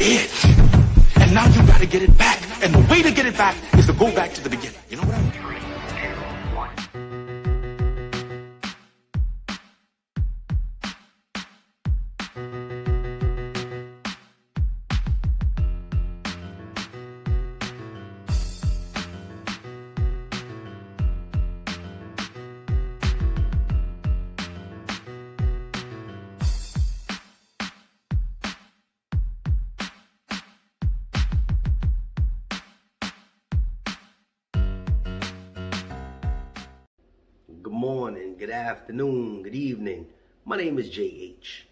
it. And now you gotta get it back. And the way to get it back is to go back to the beginning. Afternoon, good evening. My name is JH.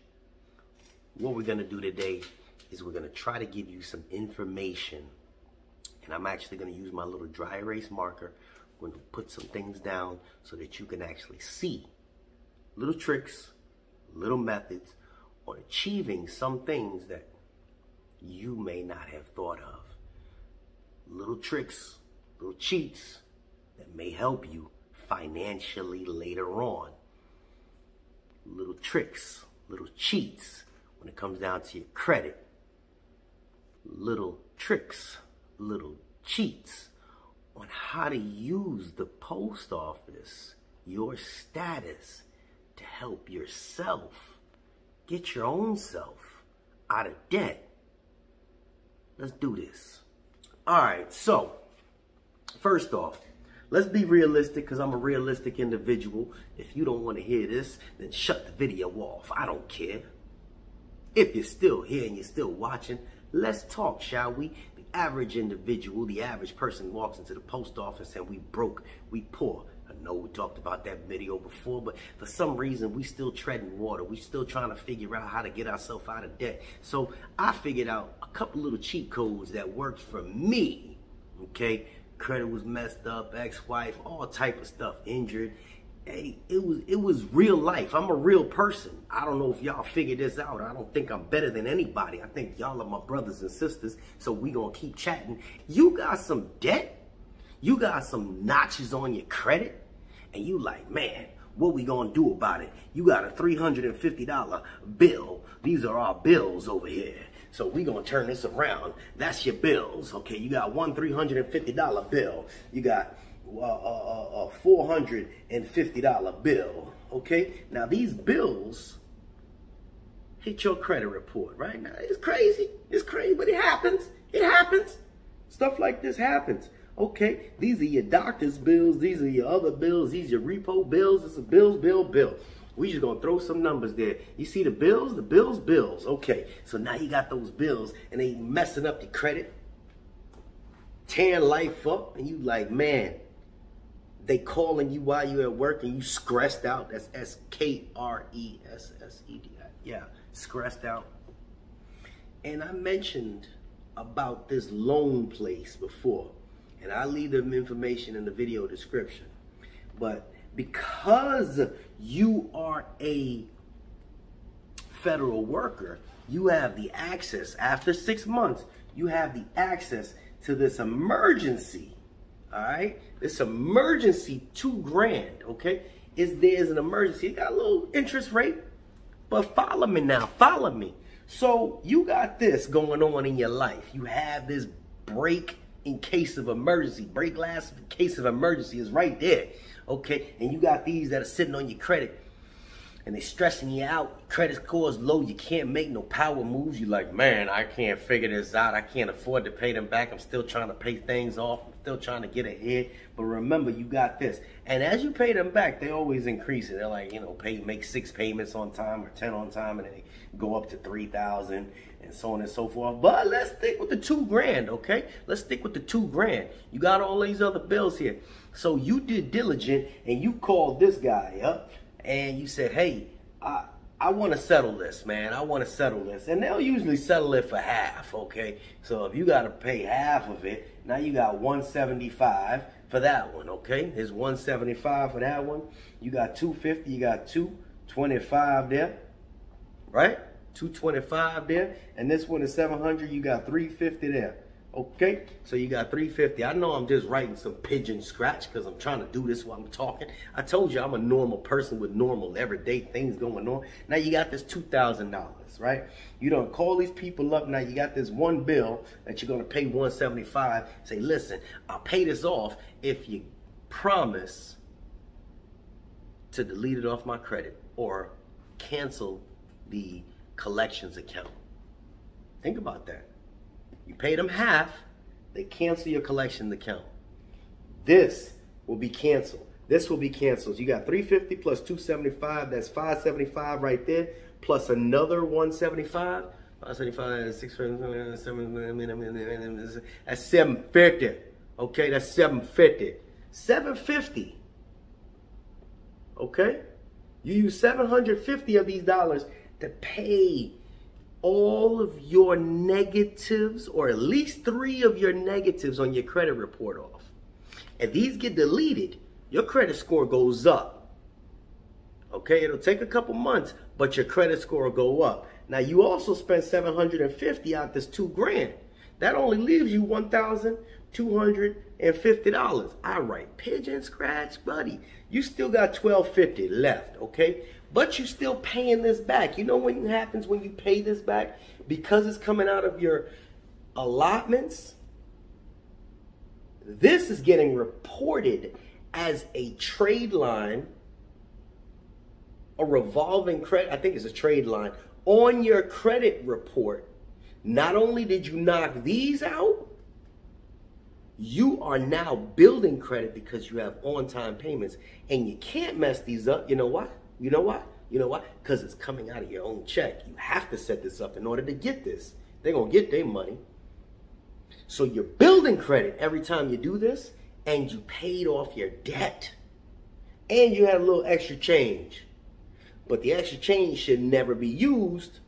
What we're going to do today is we're going to try to give you some information. And I'm actually going to use my little dry erase marker. We're going to put some things down so that you can actually see little tricks, little methods on achieving some things that you may not have thought of. Little tricks, little cheats that may help you financially later on. Little tricks, little cheats when it comes down to your credit. Little tricks, little cheats on how to use the post office, your status, to help yourself get your own self out of debt. Let's do this. All right, so first off, let's be realistic because I'm a realistic individual. If you don't want to hear this, then shut the video off. I don't care. If you're still here and you're still watching, let's talk, shall we? The average individual, the average person walks into the post office and we broke, we poor. I know we talked about that video before, but for some reason we still treading water. We still trying to figure out how to get ourselves out of debt. So I figured out a couple little cheat codes that worked for me. Okay, credit was messed up, ex-wife, all type of stuff, injured. Hey, it was it was real life. I'm a real person. I don't know if y'all figured this out. I don't think I'm better than anybody. I think y'all are my brothers and sisters. So we gonna keep chatting. You got some debt? You got some notches on your credit? And you like, man, what we gonna do about it? You got a $350 bill. These are our bills over here. So we gonna turn this around. That's your bills. Okay, you got one $350 bill. You got uh, uh, uh, uh a, a, a $450 bill. Okay, now these bills hit your credit report right now. It's crazy. It's crazy, but it happens. It happens. Stuff like this happens. Okay, these are your doctor's bills. These are your other bills. These are your repo bills. It's a bills, bill, bill. We just gonna throw some numbers there. You see the bills, the bills, bills. Okay, so now you got those bills and they messing up your credit, tearing life up, and you like, man, they calling you while you at work and you stressed out. That's S K R S S D I. Yeah, stressed out. And I mentioned about this loan place before, and I'll leave them information in the video description. But because you are a federal worker, you have the access, after six months, you have the access to this emergency, all right? This emergency two grand, okay? Is there's an emergency, it got a little interest rate, but follow me now, follow me. So you got this going on in your life. You have this break in case of emergency. Break glass in case of emergency is right there. Okay, and you got these that are sitting on your credit and they're stressing you out. Credit score is low. You can't make no power moves. You're like, man, I can't figure this out. I can't afford to pay them back. I'm still trying to pay things off. I'm still trying to get ahead. But remember, you got this. And as you pay them back, they always increase it. They're like, you know, pay make six payments on time or ten on time, and they go up to three thousand and so on and so forth. But let's stick with the two grand, okay? Let's stick with the two grand. You got all these other bills here. So you did diligent and you called this guy up and you said, hey, I, I want to settle this, man. I want to settle this. And they'll usually settle it for half, okay? So if you got to pay half of it, now you got 175 for that one, okay? There's 175 for that one. You got 250, you got 225 there, right? 225 there. And this one is 700, you got 350 there. Okay, so you got 350. I know I'm just writing some pigeon scratch because I'm trying to do this while I'm talking. I told you I'm a normal person with normal everyday things going on. Now you got this $2,000, right? You don't call these people up. Now you got this one bill that you're going to pay 175. Say, listen, I'll pay this off if you promise to delete it off my credit or cancel the collections account. Think about that. You pay them half, they cancel your collection account. This will be canceled. This will be canceled. You got 350 plus 275, that's 575 right there, plus another 175. 575, 6, that's 750. Okay, that's 750. 750. Okay? You use 750 of these dollars to pay all of your negatives, or at least three of your negatives on your credit report off. And these get deleted, your credit score goes up. Okay, it'll take a couple months, but your credit score will go up. Now you also spent 750 out this two grand. That only leaves you $1,250. I write pigeon scratch, buddy. You still got 1250 left, okay? but you're still paying this back. You know what happens when you pay this back? Because it's coming out of your allotments, this is getting reported as a trade line, a revolving credit, I think it's a trade line, on your credit report. Not only did you knock these out, you are now building credit because you have on time payments and you can't mess these up. You know what? You know why? You know why? Because it's coming out of your own check. You have to set this up in order to get this. They're going to get their money. So you're building credit every time you do this, and you paid off your debt. And you had a little extra change. But the extra change should never be used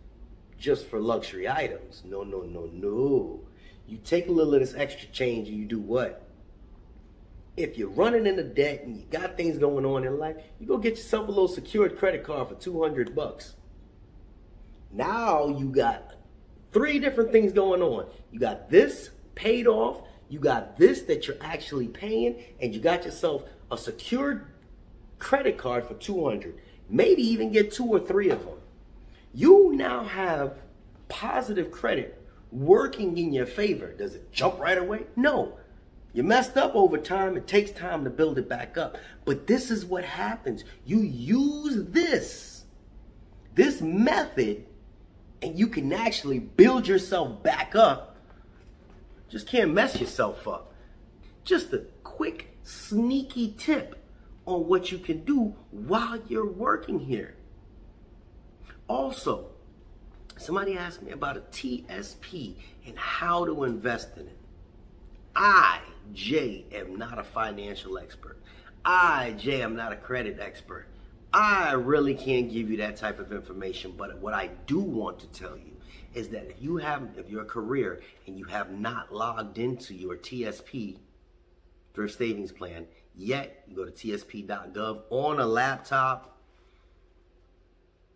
just for luxury items. No, no, no, no. You take a little of this extra change and you do what? if you're running into debt and you got things going on in life, you go get yourself a little secured credit card for 200 bucks. Now you got three different things going on. You got this paid off, you got this that you're actually paying, and you got yourself a secured credit card for 200. Maybe even get two or three of them. You now have positive credit working in your favor. Does it jump right away? No. You messed up over time. It takes time to build it back up. But this is what happens. You use this, this method, and you can actually build yourself back up. Just can't mess yourself up. Just a quick, sneaky tip on what you can do while you're working here. Also, somebody asked me about a TSP and how to invest in it. I, Jay, am not a financial expert. I, Jay, am not a credit expert. I really can't give you that type of information, but what I do want to tell you is that if you have, if you're a career and you have not logged into your TSP, thrift savings plan, yet, you go to tsp.gov on a laptop,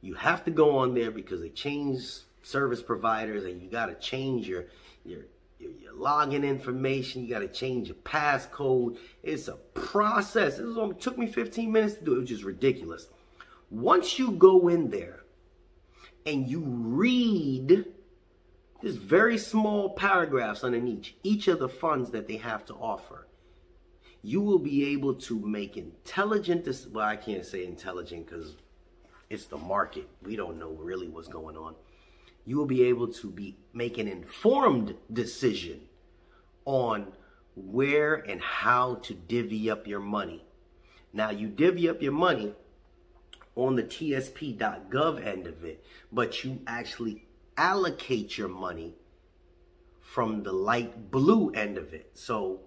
you have to go on there because they change service providers and you got to change your, your, your, login information. You got to change your passcode. It's a process. It only took me 15 minutes to do it, which is ridiculous. Once you go in there and you read this very small paragraphs underneath each of the funds that they have to offer, you will be able to make intelligent, well, I can't say intelligent because it's the market. We don't know really what's going on you will be able to be make an informed decision on where and how to divvy up your money. Now you divvy up your money on the tsp.gov end of it, but you actually allocate your money from the LiteBlue end of it. So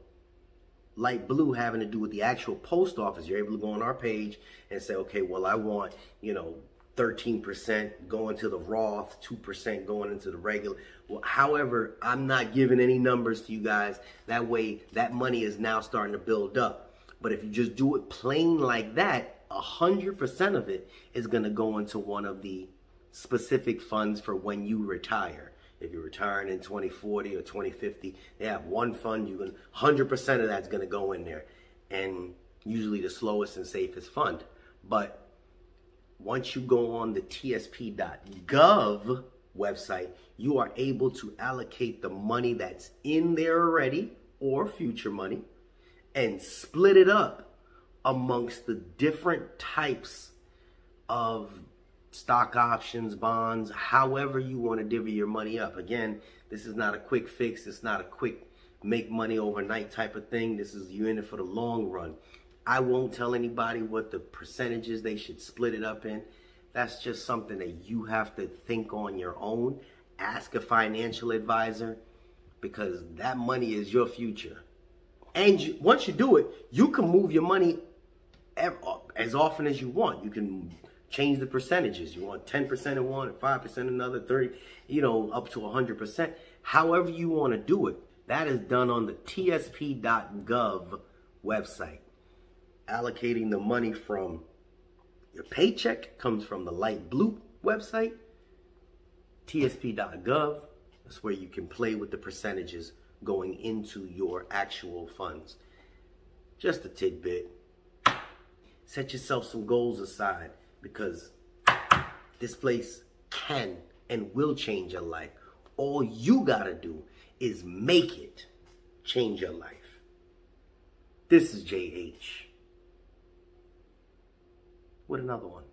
LiteBlue having to do with the actual post office, you're able to go on our page and say, okay, well, I want, you know, 13% going to the Roth, 2% going into the regular. Well, however, I'm not giving any numbers to you guys. That way, that money is now starting to build up. But if you just do it plain like that, 100% of it is going to go into one of the specific funds for when you retire. If you're retiring in 2040 or 2050, they have one fund. You can 100% of that's going to go in there, and usually the slowest and safest fund. But once you go on the TSP.gov website, you are able to allocate the money that's in there already or future money and split it up amongst the different types of stock options, bonds, however you want to divvy your money up. Again, this is not a quick fix. It's not a quick make money overnight type of thing. This is you in it for the long run. I won't tell anybody what the percentages they should split it up in. That's just something that you have to think on your own. Ask a financial advisor because that money is your future. And you, once you do it, you can move your money as often as you want. You can change the percentages. You want 10% in one, 5% in another, 30, you know, up to 100%. However you want to do it. That is done on the tsp.gov website. Allocating the money from your paycheck comes from the LiteBlue website, tsp.gov. That's where you can play with the percentages going into your actual funds. Just a tidbit. Set yourself some goals aside because this place can and will change your life. All you gotta do is make it change your life. This is JH with another one.